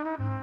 Mm-hmm.